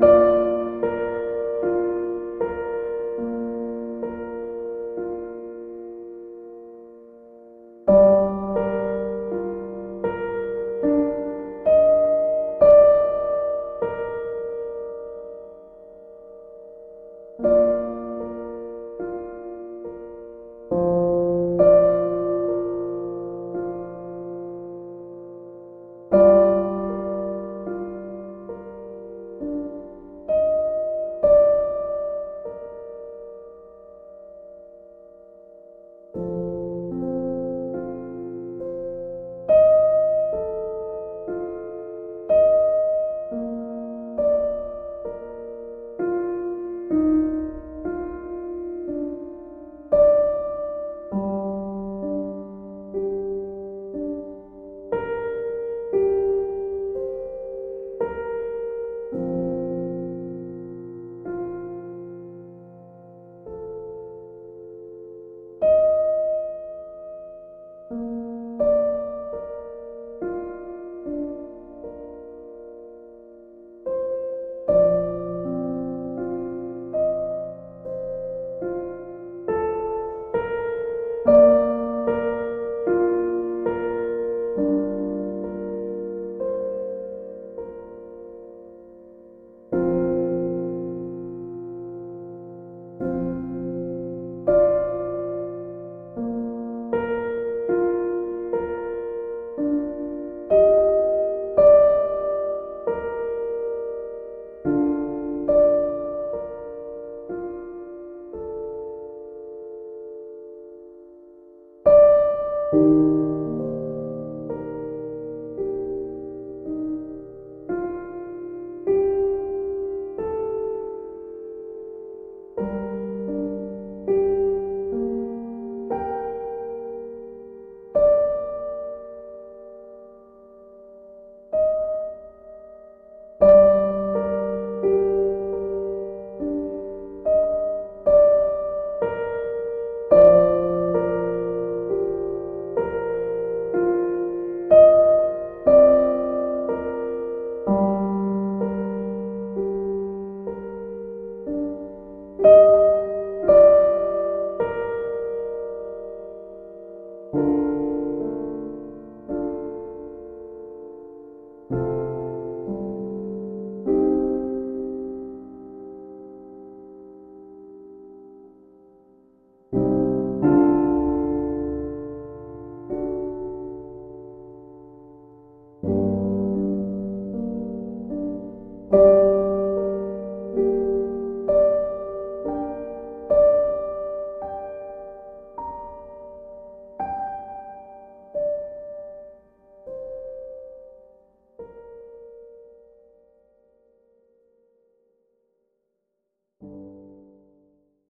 you you